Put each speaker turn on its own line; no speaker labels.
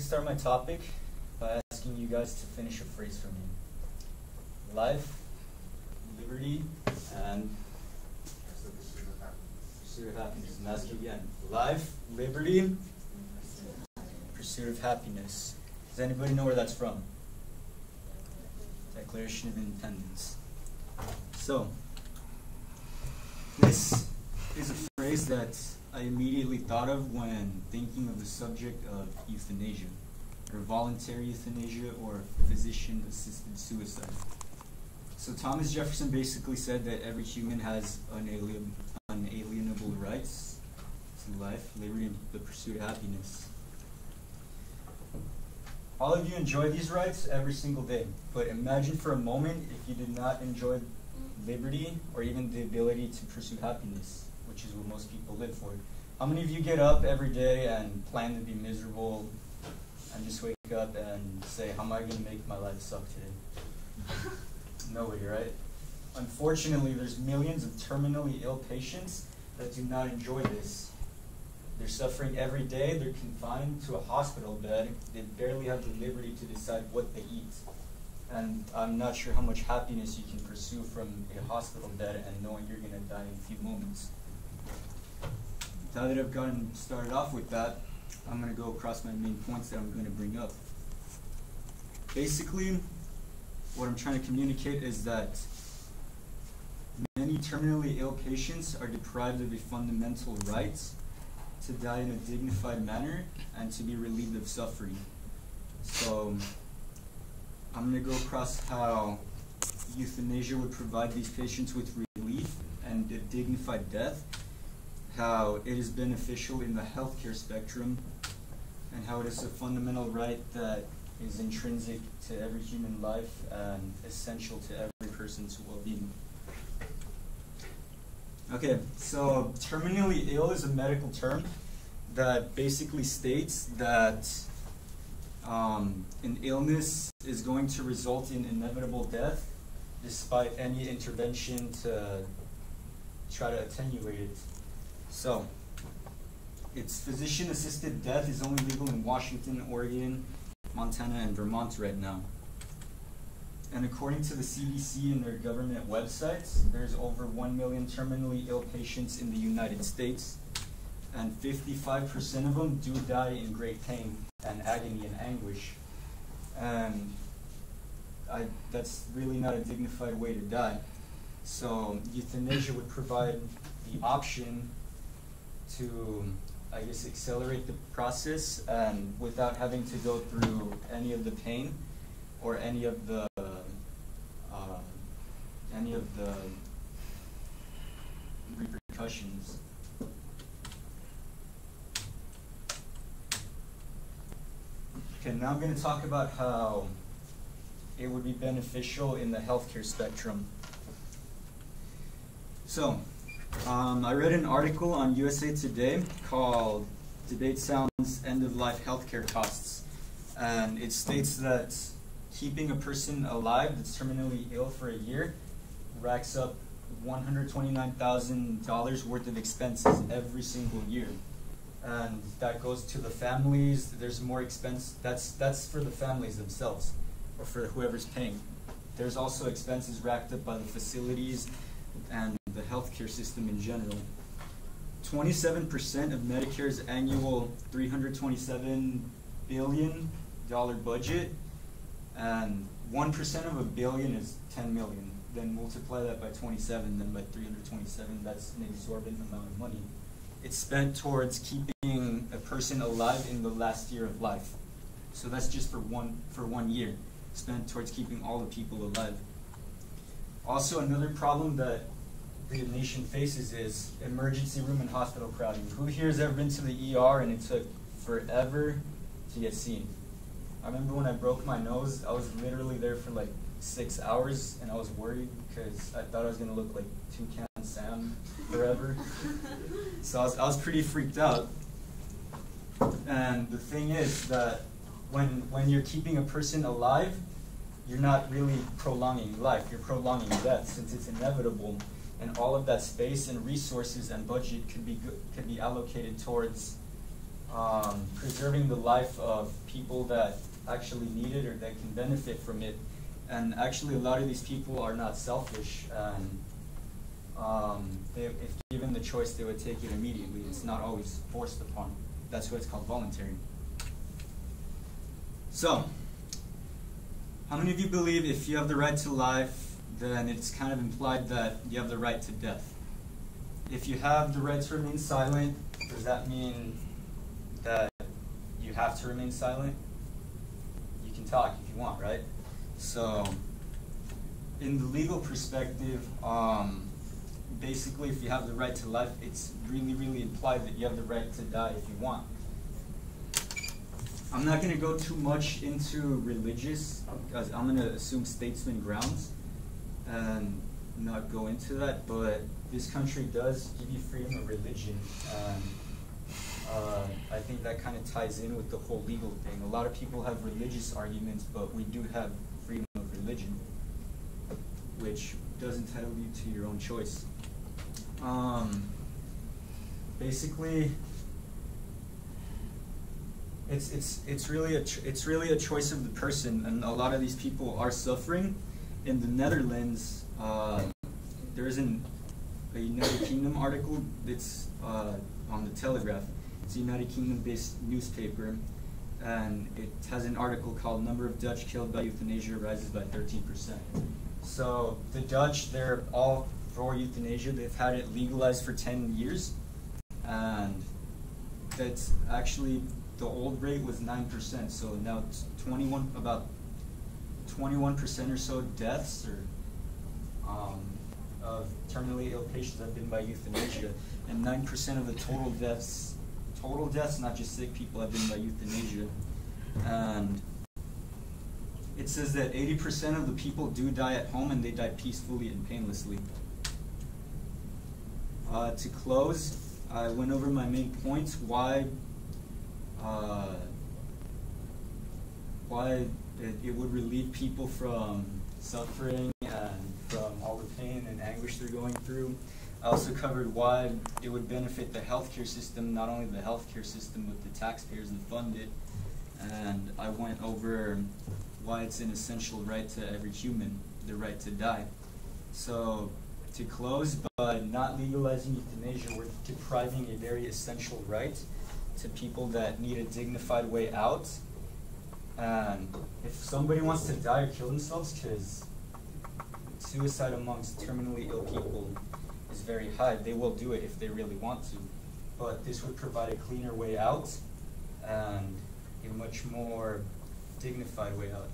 to start my topic by asking you guys to finish a phrase for me. Life, liberty, and pursuit of happiness. And ask you again. Life, liberty, pursuit of happiness. Does anybody know where that's from? Declaration of Independence. So, this is a phrase that I immediately thought of when thinking of the subject of euthanasia, or voluntary euthanasia, or physician assisted suicide. So, Thomas Jefferson basically said that every human has unalien- unalienable rights to life, liberty, and the pursuit of happiness. All of you enjoy these rights every single day, but imagine for a moment if you did not enjoy liberty or even the ability to pursue happiness, which is what most people live for. How many of you get up every day and plan to be miserable and just wake up and say, How am I going to make my life suck today? Nobody, right? Unfortunately, there's millions of terminally ill patients that do not enjoy this. They're suffering every day. They're confined to a hospital bed. They barely have the liberty to decide what they eat. And I'm not sure how much happiness you can pursue from a hospital bed and knowing you're going to die in a few moments. Now that I've gotten started off with that, I'm going to go across my main points that I'm going to bring up. Basically, what I'm trying to communicate is that many terminally ill patients are deprived of a fundamental right to die in a dignified manner and to be relieved of suffering. So, I'm going to go across how euthanasia would provide these patients with relief and a dignified death, how it is beneficial in the healthcare spectrum, and how it is a fundamental right that is intrinsic to every human life and essential to every person's well being. Okay, so terminally ill is a medical term that basically states that um, an illness is going to result in inevitable death despite any intervention to try to attenuate it. So, it's physician assisted death is only legal in Washington, Oregon, Montana, and Vermont right now. And according to the CDC and their government websites, there's over 1 million terminally ill patients in the United States, and 55% of them do die in great pain and agony and anguish. And I, that's really not a dignified way to die. So euthanasia would provide the option to, I guess, accelerate the process and without having to go through any of the pain or any of the uh, any of the repercussions. Okay, now I'm going to talk about how it would be beneficial in the healthcare spectrum. So, um, I read an article on USA Today called Debate Sounds End of Life Healthcare Costs. And it states that keeping a person alive that's terminally ill for a year racks up $129,000 worth of expenses every single year. And that goes to the families. There's more expense. That's, that's for the families themselves or for whoever's paying. There's also expenses racked up by the facilities and healthcare system in general. 27% of Medicare's annual $327 billion budget, and 1% of a billion is 10 million. Then multiply that by 27, then by 327, that's an exorbitant amount of money. It's spent towards keeping a person alive in the last year of life. So that's just for one for one year, spent towards keeping all the people alive. Also, another problem that the nation faces is emergency room and hospital crowding. Who here has ever been to the ER and it took forever to get seen? I remember when I broke my nose, I was literally there for like six hours and I was worried because I thought I was going to look like Toucan Sam forever. so I was, I was pretty freaked out. And the thing is that when, when you're keeping a person alive, you're not really prolonging life, you're prolonging death since it's inevitable. And all of that space and resources and budget could be, could be allocated towards um, preserving the life of people that actually need it or that can benefit from it. And actually, a lot of these people are not selfish, and um, they, if given the choice, they would take it immediately. It's not always forced upon. That's why it's called voluntary. So, how many of you believe if you have the right to life, then it's kind of implied that you have the right to death? If you have the right to remain silent, does that mean that you have to remain silent? You can talk if you want, right? So, in the legal perspective, um, basically, if you have the right to life, it's really, really implied that you have the right to die if you want. I'm not going to go too much into religious, because I'm going to assume statesman grounds and not go into that, but this country does give you freedom of religion. And uh, I think that kind of ties in with the whole legal thing. A lot of people have religious arguments, but we do have freedom of religion, which does entitle you to your own choice. Um, basically, it's it's it's really a it's really a choice of the person, and a lot of these people are suffering. In the Netherlands, uh, there isn't a United Kingdom article that's uh, on the Telegraph. It's a United Kingdom-based newspaper, and it has an article called "Number of Dutch Killed by Euthanasia Rises by 13 percent." So the Dutch, they're all for euthanasia. They've had it legalized for 10 years, and that's actually the old rate was 9%. So now it's 21, about 21% or so deaths or um, of terminally ill patients have been by euthanasia, and 9% of the total deaths, total deaths, not just sick people, have been by euthanasia. And it says that 80% of the people do die at home and they die peacefully and painlessly. Uh, to close, I went over my main points, why uh, why it, it, would relieve people from suffering and from all the pain and anguish they're going through. I also covered why it would benefit the healthcare system, not only the healthcare system, but the taxpayers that fund it. And I went over why it's an essential right to every human, the right to die. So to close, by not legalizing euthanasia, we're depriving a very essential right to people that need a dignified way out. And if somebody wants to die or kill themselves, because suicide amongst terminally ill people is very high, they will do it if they really want to. But this would provide a cleaner way out and a much more dignified way out.